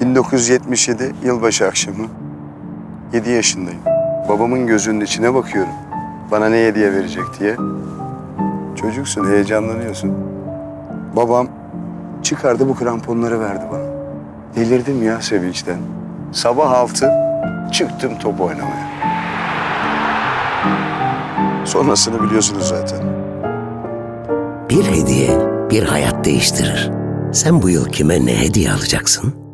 ...1977 yılbaşı akşamı. 7 yaşındayım. Babamın gözünün içine bakıyorum. Bana ne hediye verecek diye. Çocuksun, heyecanlanıyorsun. Babam çıkardı bu kramponları verdi bana. Delirdim ya sevinçten. Sabah altı çıktım top oynamaya. Sonrasını biliyorsunuz zaten. Bir hediye bir hayat değiştirir. Sen bu yıl kime ne hediye alacaksın?